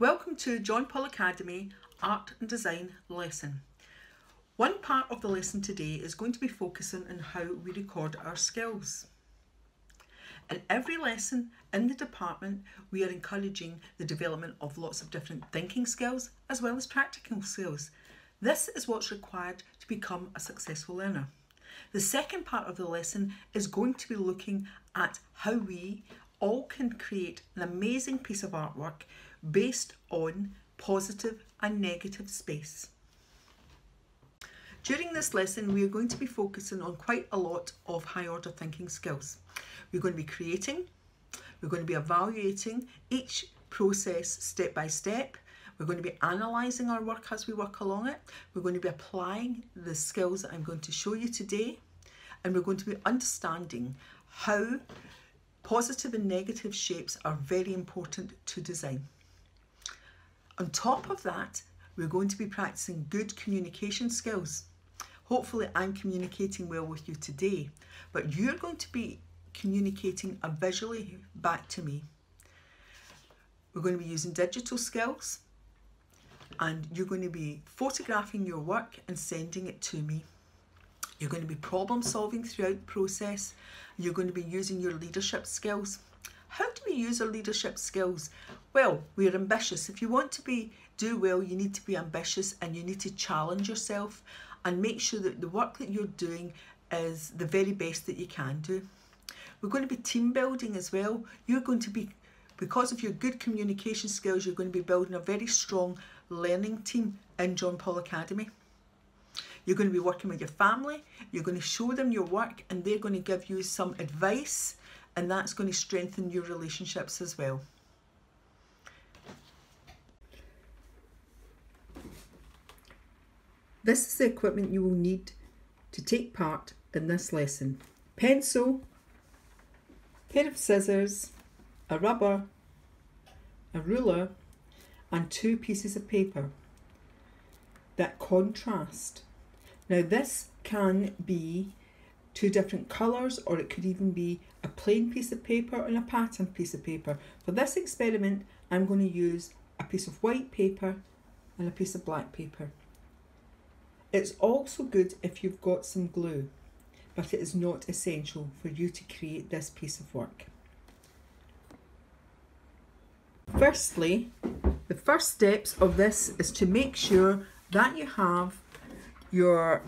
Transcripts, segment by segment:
Welcome to John Paul Academy Art and Design lesson. One part of the lesson today is going to be focusing on how we record our skills. In every lesson in the department, we are encouraging the development of lots of different thinking skills as well as practical skills. This is what's required to become a successful learner. The second part of the lesson is going to be looking at how we all can create an amazing piece of artwork based on positive and negative space. During this lesson, we are going to be focusing on quite a lot of high order thinking skills. We're going to be creating, we're going to be evaluating each process step by step. We're going to be analysing our work as we work along it. We're going to be applying the skills that I'm going to show you today. And we're going to be understanding how positive and negative shapes are very important to design. On top of that, we're going to be practicing good communication skills. Hopefully I'm communicating well with you today, but you're going to be communicating visually back to me. We're going to be using digital skills and you're going to be photographing your work and sending it to me. You're going to be problem solving throughout the process. You're going to be using your leadership skills. How do we use our leadership skills? Well, we're ambitious. If you want to be do well, you need to be ambitious and you need to challenge yourself and make sure that the work that you're doing is the very best that you can do. We're going to be team building as well. You're going to be, because of your good communication skills, you're going to be building a very strong learning team in John Paul Academy. You're going to be working with your family, you're going to show them your work, and they're going to give you some advice, and that's going to strengthen your relationships as well. This is the equipment you will need to take part in this lesson. Pencil, pair of scissors, a rubber, a ruler and two pieces of paper that contrast. Now this can be two different colours or it could even be a plain piece of paper and a pattern piece of paper. For this experiment I'm going to use a piece of white paper and a piece of black paper. It's also good if you've got some glue, but it is not essential for you to create this piece of work. Firstly, the first steps of this is to make sure that you have your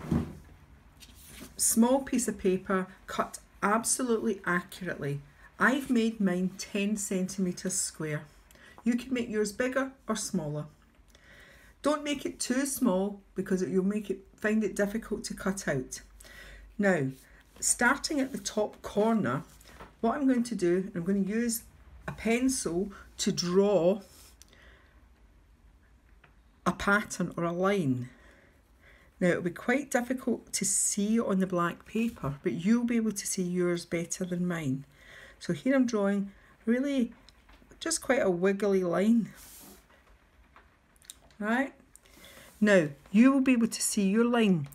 small piece of paper cut absolutely accurately. I've made mine 10 centimetres square. You can make yours bigger or smaller. Don't make it too small because you'll make it find it difficult to cut out. Now, starting at the top corner, what I'm going to do, I'm going to use a pencil to draw a pattern or a line. Now it'll be quite difficult to see on the black paper, but you'll be able to see yours better than mine. So here I'm drawing really just quite a wiggly line right? Now, you will be able to see your line.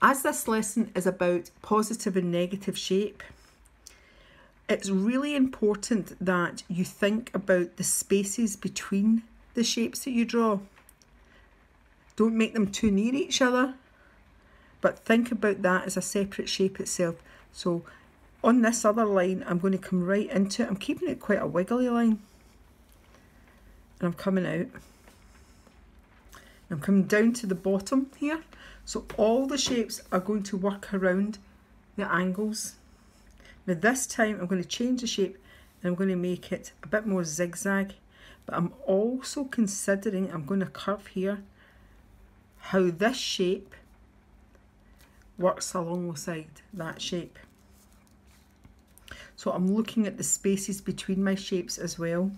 As this lesson is about positive and negative shape, it's really important that you think about the spaces between the shapes that you draw. Don't make them too near each other, but think about that as a separate shape itself. So on this other line, I'm going to come right into it. I'm keeping it quite a wiggly line. And I'm coming out. I'm coming down to the bottom here. So all the shapes are going to work around the angles. Now this time I'm going to change the shape and I'm going to make it a bit more zigzag. But I'm also considering, I'm going to curve here, how this shape works alongside that shape. So I'm looking at the spaces between my shapes as well.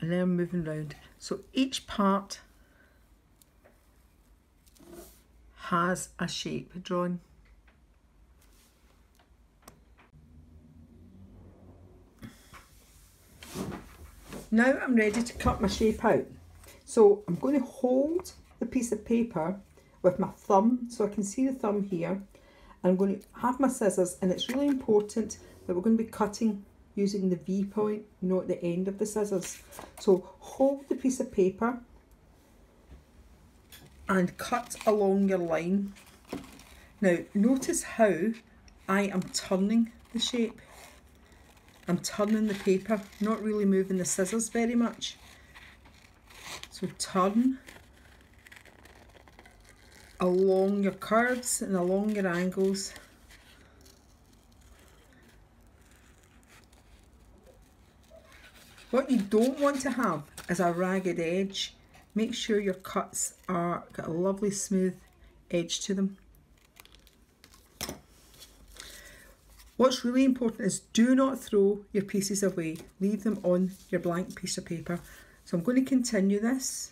And then I'm moving around. So each part has a shape drawn. Now I'm ready to cut my shape out. So I'm going to hold piece of paper with my thumb so I can see the thumb here. I'm going to have my scissors and it's really important that we're going to be cutting using the V point, not the end of the scissors. So hold the piece of paper and cut along your line. Now notice how I am turning the shape. I'm turning the paper, not really moving the scissors very much. So turn along your curves and along your angles. What you don't want to have is a ragged edge. Make sure your cuts are got a lovely smooth edge to them. What's really important is do not throw your pieces away. Leave them on your blank piece of paper. So I'm going to continue this.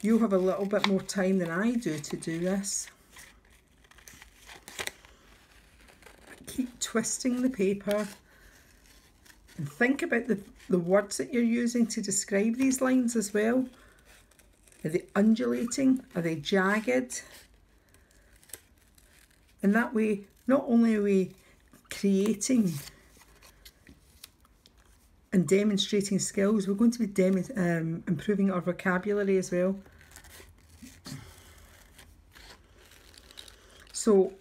You have a little bit more time than I do to do this. Keep twisting the paper and think about the, the words that you're using to describe these lines as well. Are they undulating? Are they jagged? And that way, not only are we creating and demonstrating skills, we're going to be um, improving our vocabulary as well. So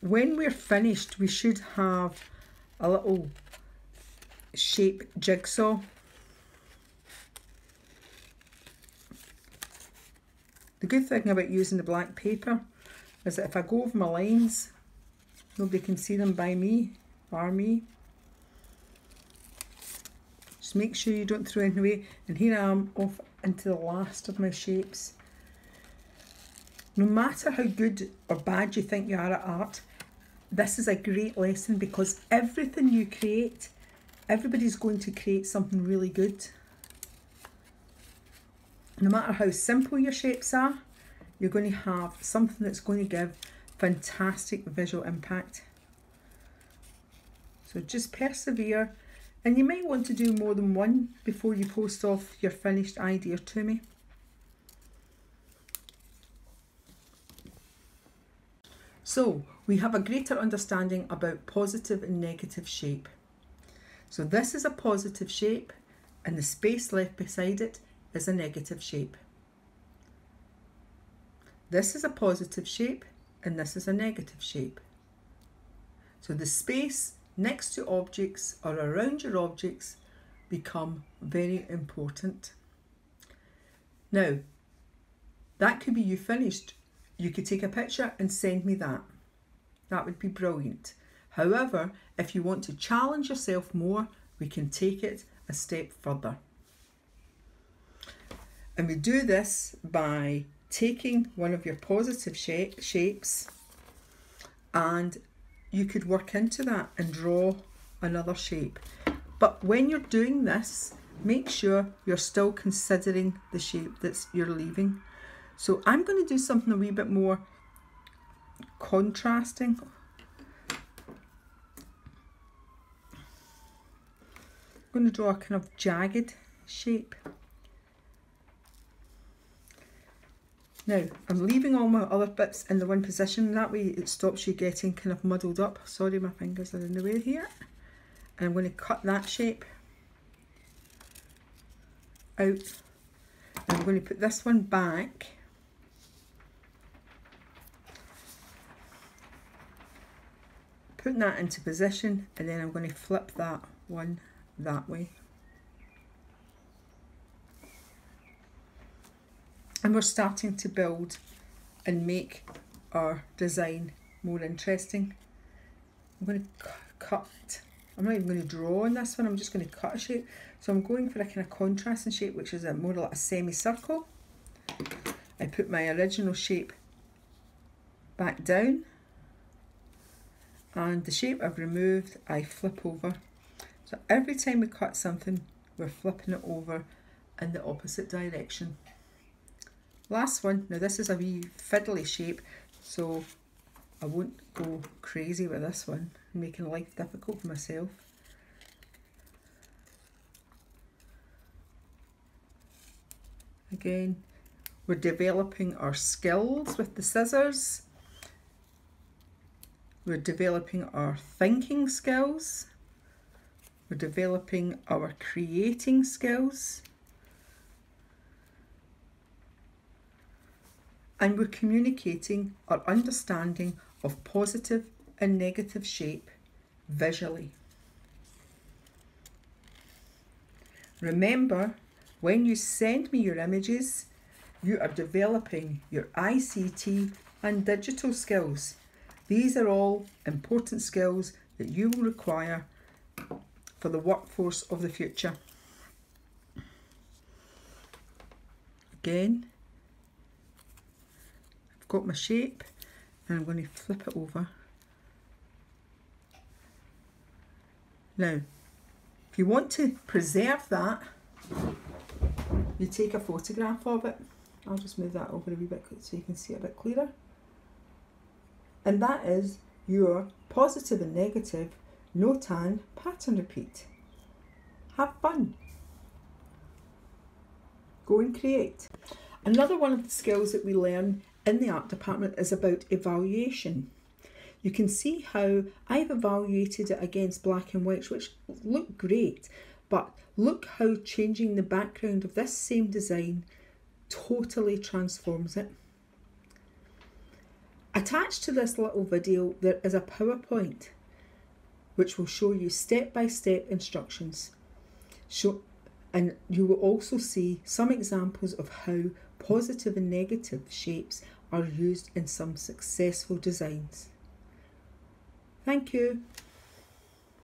when we're finished, we should have a little shape jigsaw. The good thing about using the black paper is that if I go over my lines, nobody can see them by me, bar me. Make sure you don't throw anything away. And here I am off into the last of my shapes. No matter how good or bad you think you are at art, this is a great lesson because everything you create, everybody's going to create something really good. No matter how simple your shapes are, you're going to have something that's going to give fantastic visual impact. So just persevere and you might want to do more than one before you post off your finished idea to me. So we have a greater understanding about positive and negative shape. So this is a positive shape and the space left beside it is a negative shape. This is a positive shape and this is a negative shape. So the space next to objects or around your objects become very important. Now, that could be you finished. You could take a picture and send me that. That would be brilliant. However, if you want to challenge yourself more, we can take it a step further. And we do this by taking one of your positive shapes and you could work into that and draw another shape. But when you're doing this, make sure you're still considering the shape that you're leaving. So I'm going to do something a wee bit more contrasting. I'm going to draw a kind of jagged shape. Now, I'm leaving all my other bits in the one position, that way it stops you getting kind of muddled up. Sorry, my fingers are in the way here. And I'm going to cut that shape out. I'm going to put this one back. Putting that into position and then I'm going to flip that one that way. And we're starting to build and make our design more interesting. I'm going to cut, I'm not even going to draw on this one, I'm just going to cut a shape. So I'm going for a kind of contrasting shape which is a more like a semicircle. I put my original shape back down and the shape I've removed I flip over. So every time we cut something we're flipping it over in the opposite direction. Last one, now this is a wee fiddly shape, so I won't go crazy with this one, making life difficult for myself. Again, we're developing our skills with the scissors. We're developing our thinking skills. we're developing our creating skills, and we're communicating our understanding of positive and negative shape visually. Remember, when you send me your images, you are developing your ICT and digital skills. These are all important skills that you will require for the workforce of the future. Again, I've got my shape and I'm going to flip it over. Now, if you want to preserve that, you take a photograph of it. I'll just move that over a wee bit so you can see it a bit clearer. And that is your positive and negative no notan pattern repeat. Have fun. Go and create. Another one of the skills that we learn in the art department is about evaluation. You can see how I've evaluated it against black and white, which look great, but look how changing the background of this same design totally transforms it. Attached to this little video there is a PowerPoint which will show you step-by-step -step instructions. Show, and you will also see some examples of how positive and negative shapes are used in some successful designs. Thank you.